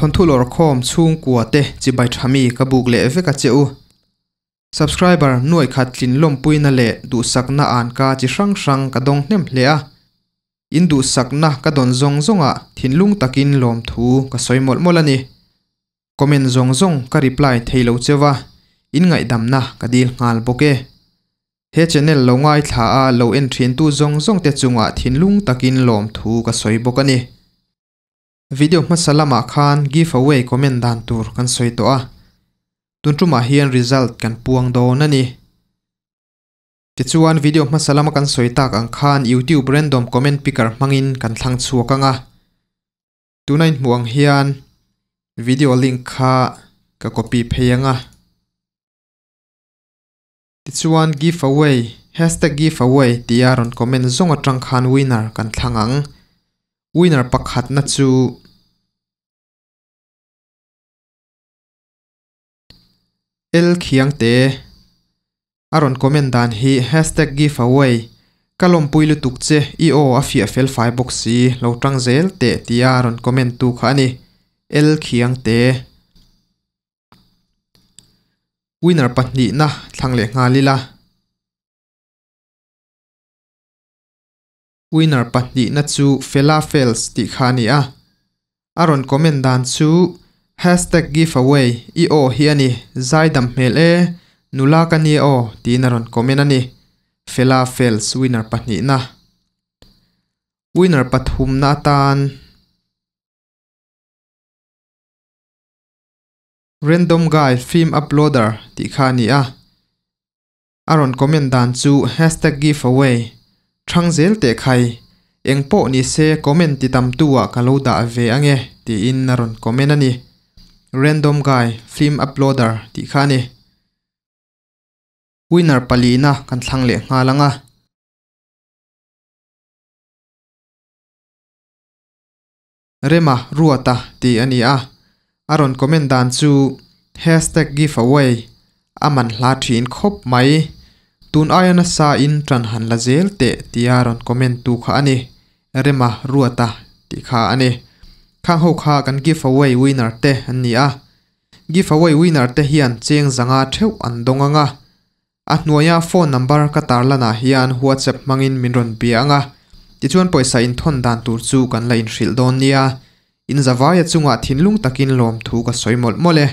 ทนทุลอร์คอมช่วงกัวเตจิบายทามีกบุกเล่เวกเจอู subscriber หน่วยขัดลินล้มปุยนั่นเล่ดูสักนาอ่านกาจิช่างช่างกระดองเนมเลียอินดูสักนากระดอนจงจงอะทินลุงตะกินลมทูกระซอยหมดมลนี่คอมเมนต์จงจงกระรีプライเทโลเจว่าอินไงดำนะกระดีลงานโบเก้เฮชเนลลงไงท่าอาเลาเอ็นทรีนตูจงจงเตจุงอะทินลุงตะกินลมทูกระซอยโบกันนี่ video masalama khan, giveaway comment dan tur kan soi to a. Tuntuma hian result kan puang do nani ti chuan video masalama kan soi tak ang khan, youtube random comment picker mangin kan thlang chuakanga tunain muang hian video link kha ka copy pheyanga tichuan giveaway, hashtag giveaway tiaron comment zong atang khan winner kan thlangang winner pakhat na chu el khiang te. Aron comment dan hi, hashtag giveaway. Kalom puilu tukche i o a fi fel fai box si. Lo tang zel te tiaron comment tu khani el khiang te. Winner pahnih na thlang le nga lila. Winner pahnih na chu felafels fails kha ni a. Aron comment dan chu, hashtag giveaway i o hi ani zaidam hmel e nula ka ni e o, ti naron comment ani. Felafels winner pahnih na. Winner pathum na tan. Random guy film uploader ti kha ni a. Aron comment dan chu, hashtag giveaway thang zel te khai. Engpo ni se comment ti tam tua ka lo da ve ange, ti in naron comment ani. Random guy, film uploader, ti kha ni. Winner palina kan thlang le nga langa rema ruata ti ani a. Aron comment dan chu, hashtag giveaway. Aman hla thin khop mai tun ayana sa in tran han la zel te tiaron comment tu kha ani rema ruata ti kha ani khang ho kha kan giveaway winner te ani a. Giveaway winner te hian cheng zanga theu an donganga a hnuaya phone number ka tarlana hian whatsapp mangin minron pianga ti chuan poisa in thon dan tur chu kan la in hril don nia in zawaya chunga thinlung takin lom thu ka soimol mole.